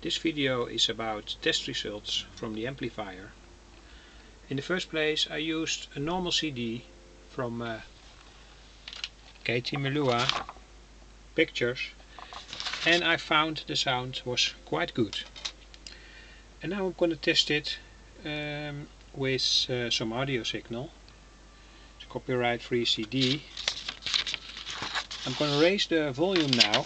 This video is about test results from the amplifier. In the first place I used a normal CD from uh, Katie Melua Pictures and I found the sound was quite good. And now I'm going to test it um, with uh, some audio signal. It's a copyright free CD. I'm going to raise the volume now.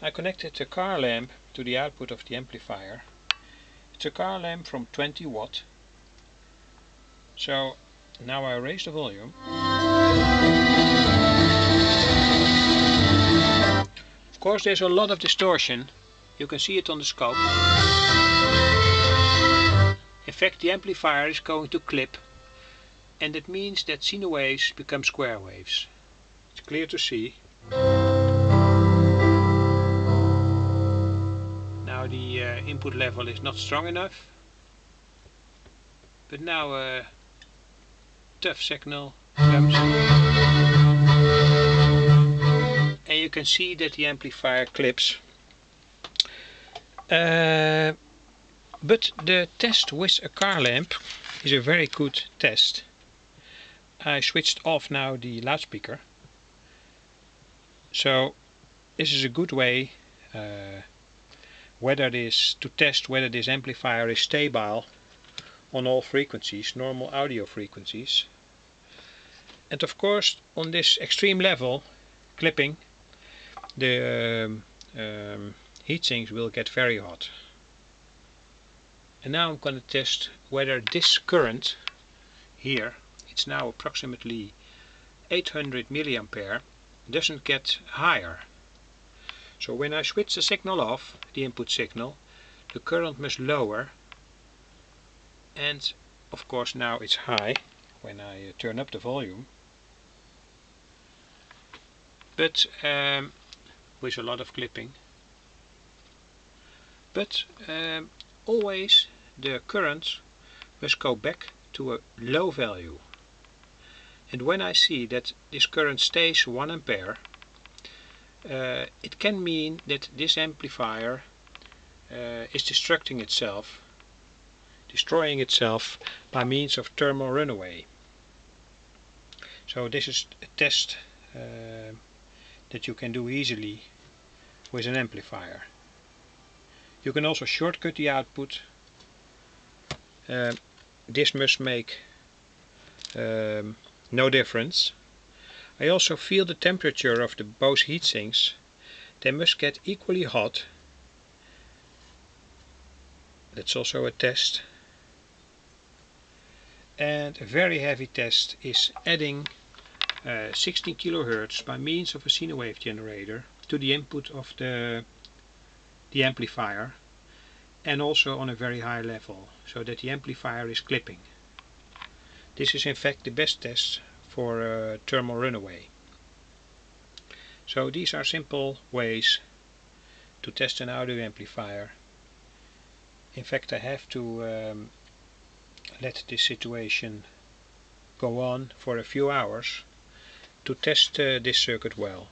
I connected the car lamp to the output of the amplifier. It's a car lamp from 20 watt. So now I raise the volume. Of course there's a lot of distortion. You can see it on the scope. In fact the amplifier is going to clip and that means that sine waves become square waves. It's clear to see. Uh, input level is not strong enough. But now a uh, tough signal comes. And you can see that the amplifier clips. Uh, but the test with a car lamp is a very good test. I switched off now the loudspeaker. So this is a good way uh, whether this to test whether this amplifier is stable on all frequencies, normal audio frequencies. And of course on this extreme level, clipping, the um, um, heat sinks will get very hot. And now I'm going to test whether this current here, it's now approximately 800 milliampere, doesn't get higher so when I switch the signal off, the input signal, the current must lower. And of course now it's high when I uh, turn up the volume. But um, with a lot of clipping. But um, always the current must go back to a low value. And when I see that this current stays 1 ampere uh, it can mean that this amplifier uh, is destructing itself, destroying itself by means of thermal runaway. So this is a test uh, that you can do easily with an amplifier. You can also shortcut the output. Uh, this must make um, no difference I also feel the temperature of the both heat sinks. They must get equally hot. That's also a test. And a very heavy test is adding uh, 16 kilohertz by means of a sine wave generator to the input of the, the amplifier and also on a very high level so that the amplifier is clipping. This is in fact the best test for a thermal runaway. So these are simple ways to test an audio amplifier. In fact I have to um, let this situation go on for a few hours to test uh, this circuit well.